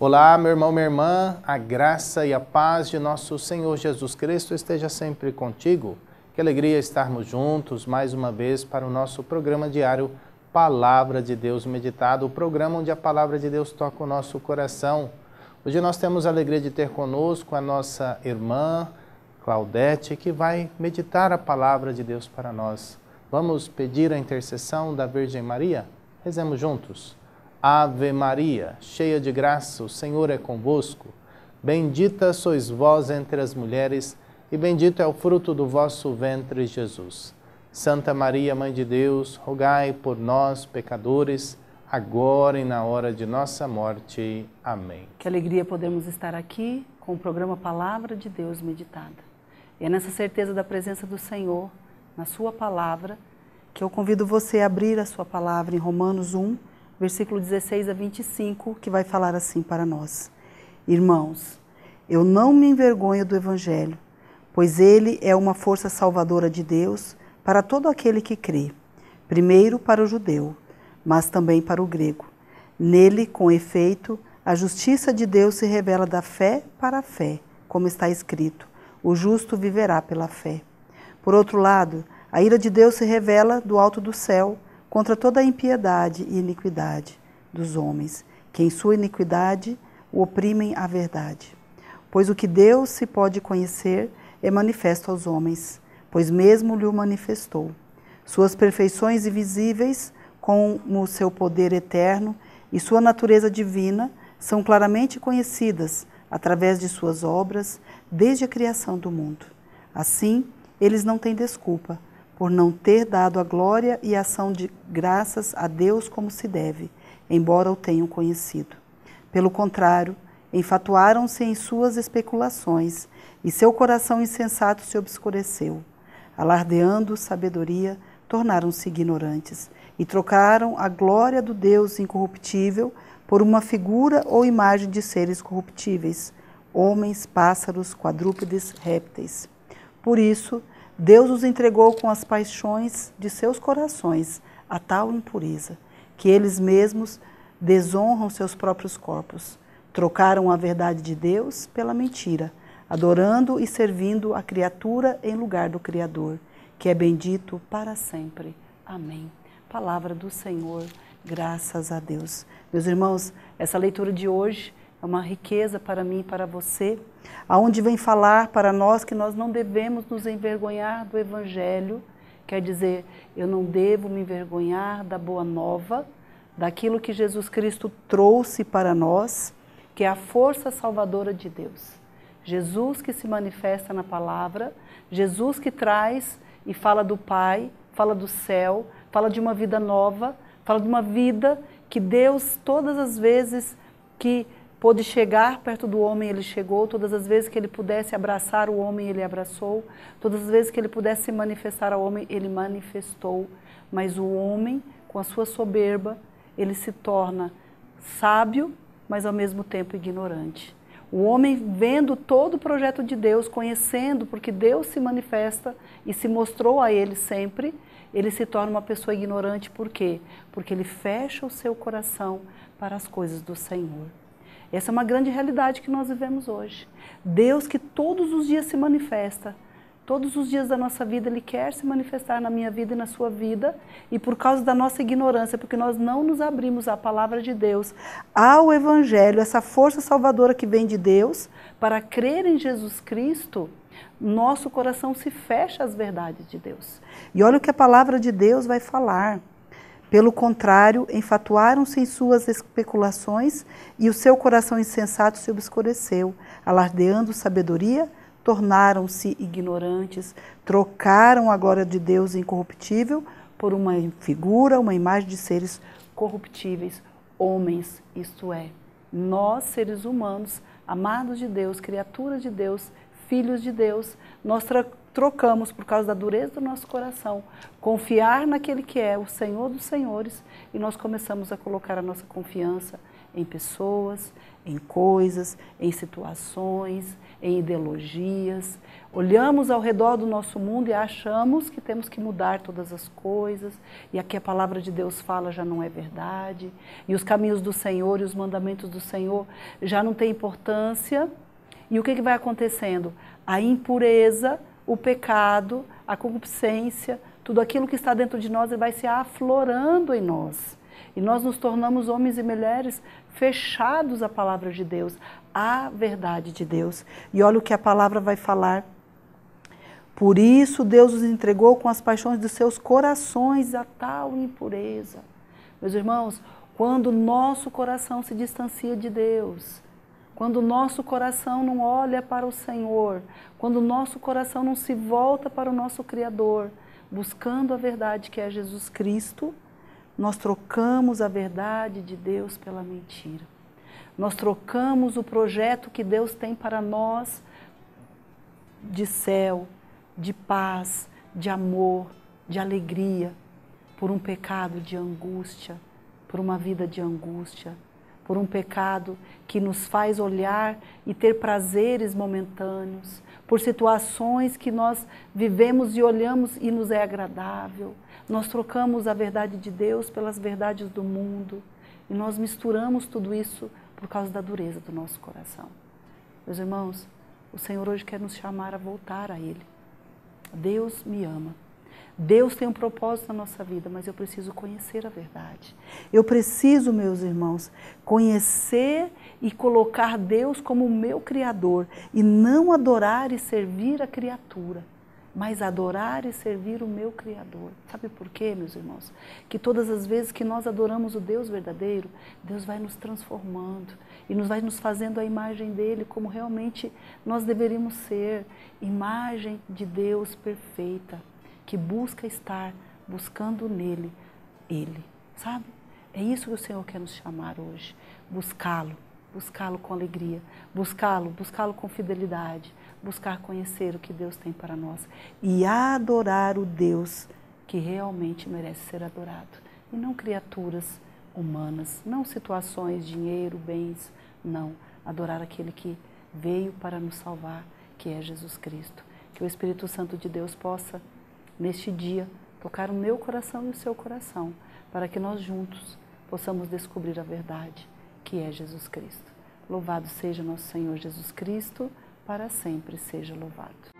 Olá, meu irmão, minha irmã, a graça e a paz de nosso Senhor Jesus Cristo esteja sempre contigo. Que alegria estarmos juntos mais uma vez para o nosso programa diário Palavra de Deus Meditado, o programa onde a palavra de Deus toca o nosso coração. Hoje nós temos a alegria de ter conosco a nossa irmã Claudete, que vai meditar a palavra de Deus para nós. Vamos pedir a intercessão da Virgem Maria? Rezemos juntos. Ave Maria, cheia de graça, o Senhor é convosco. Bendita sois vós entre as mulheres, e bendito é o fruto do vosso ventre, Jesus. Santa Maria, Mãe de Deus, rogai por nós, pecadores, agora e na hora de nossa morte. Amém. Que alegria podemos estar aqui com o programa Palavra de Deus Meditada. E é nessa certeza da presença do Senhor, na Sua palavra, que eu convido você a abrir a Sua palavra em Romanos 1, versículo 16 a 25, que vai falar assim para nós: Irmãos, eu não me envergonho do Evangelho, pois ele é uma força salvadora de Deus para todo aquele que crê, primeiro para o judeu, mas também para o grego. Nele, com efeito, a justiça de Deus se revela da fé para a fé, como está escrito: o justo viverá pela fé. Por outro lado, a ira de Deus se revela do alto do céu contra toda a impiedade e iniquidade dos homens, que em sua iniquidade oprimem a verdade. Pois o que Deus se pode conhecer é manifesto aos homens, pois mesmo lhe o manifestou. Suas perfeições invisíveis, com o seu poder eterno e sua natureza divina, são claramente conhecidas através de suas obras desde a criação do mundo. Assim, eles não têm desculpa, por não ter dado a glória e ação de graças a Deus como se deve, embora o tenham conhecido. Pelo contrário, enfatuaram-se em suas especulações, e seu coração insensato se obscureceu. Alardeando sabedoria, tornaram-se ignorantes, e trocaram a glória do Deus incorruptível por uma figura ou imagem de seres corruptíveis, homens, pássaros, quadrúpedes, répteis. Por isso, Deus os entregou com as paixões de seus corações a tal impureza, que eles mesmos desonram seus próprios corpos. Trocaram a verdade de Deus pela mentira, adorando e servindo a criatura em lugar do Criador, que é bendito para sempre. Amém. Palavra do Senhor, graças a Deus. Meus irmãos, essa leitura de hoje é uma riqueza para mim e para você, aonde vem falar para nós que nós não devemos nos envergonhar do Evangelho, quer dizer, eu não devo me envergonhar da boa nova, daquilo que Jesus Cristo trouxe para nós, que é a força salvadora de Deus. Jesus que se manifesta na palavra, Jesus que traz e fala do Pai, fala do céu, fala de uma vida nova, fala de uma vida que Deus, todas as vezes que pôde chegar perto do homem, ele chegou. Todas as vezes que ele pudesse abraçar o homem, ele abraçou. Todas as vezes que ele pudesse se manifestar ao homem, ele manifestou. Mas o homem, com a sua soberba, ele se torna sábio, mas ao mesmo tempo ignorante. O homem vendo todo o projeto de Deus, conhecendo, porque Deus se manifesta e se mostrou a ele sempre, ele se torna uma pessoa ignorante. Por quê? Porque ele fecha o seu coração para as coisas do Senhor. Essa é uma grande realidade que nós vivemos hoje. Deus que todos os dias se manifesta, todos os dias da nossa vida, Ele quer se manifestar na minha vida e na sua vida, e por causa da nossa ignorância, porque nós não nos abrimos à palavra de Deus, ao Evangelho, essa força salvadora que vem de Deus, para crer em Jesus Cristo, nosso coração se fecha às verdades de Deus. E olha o que a palavra de Deus vai falar. Pelo contrário, enfatuaram-se em suas especulações e o seu coração insensato se obscureceu. Alardeando sabedoria, tornaram-se ignorantes, trocaram a glória de Deus incorruptível por uma figura, uma imagem de seres corruptíveis, homens, isto é, nós, seres humanos, amados de Deus, criaturas de Deus, filhos de Deus, nós trocamos por causa da dureza do nosso coração, confiar naquele que é o Senhor dos Senhores e nós começamos a colocar a nossa confiança em pessoas, em coisas, em situações, em ideologias. Olhamos ao redor do nosso mundo e achamos que temos que mudar todas as coisas, e aqui a palavra de Deus fala já não é verdade, e os caminhos do Senhor e os mandamentos do Senhor já não têm importância. E o que, que vai acontecendo? A impureza, o pecado, a concupiscência, tudo aquilo que está dentro de nós vai se aflorando em nós. E nós nos tornamos homens e mulheres fechados à palavra de Deus, à verdade de Deus. E olha o que a palavra vai falar. Por isso Deus os entregou com as paixões dos seus corações a tal impureza. Meus irmãos, quando nosso coração se distancia de Deus, quando o nosso coração não olha para o Senhor, quando o nosso coração não se volta para o nosso Criador, buscando a verdade que é Jesus Cristo, nós trocamos a verdade de Deus pela mentira. Nós trocamos o projeto que Deus tem para nós de céu, de paz, de amor, de alegria, por um pecado de angústia, por uma vida de angústia, por um pecado que nos faz olhar e ter prazeres momentâneos, por situações que nós vivemos e olhamos e nos é agradável nós trocamos a verdade de Deus pelas verdades do mundo e nós misturamos tudo isso por causa da dureza do nosso coração. Meus irmãos, o Senhor hoje quer nos chamar a voltar a Ele. Deus me ama. Deus tem um propósito na nossa vida, mas eu preciso conhecer a verdade. Eu preciso, meus irmãos, conhecer e colocar Deus como o meu Criador e não adorar e servir a criatura mas adorar e servir o meu Criador. Sabe por quê, meus irmãos? Que todas as vezes que nós adoramos o Deus verdadeiro, Deus vai nos transformando e nos vai nos fazendo a imagem dele como realmente nós deveríamos ser imagem de Deus perfeita, que busca estar buscando nele ele, sabe? É isso que o Senhor quer nos chamar hoje, buscá-lo, buscá-lo com alegria, buscá-lo, buscá-lo com fidelidade, buscar conhecer o que Deus tem para nós e adorar o Deus que realmente merece ser adorado. E não criaturas humanas, não situações, dinheiro, bens, não. Adorar aquele que veio para nos salvar, que é Jesus Cristo. Que o Espírito Santo de Deus possa, neste dia, tocar o meu coração e o seu coração, para que nós juntos possamos descobrir a verdade, que é Jesus Cristo. Louvado seja nosso Senhor Jesus Cristo para sempre seja louvado.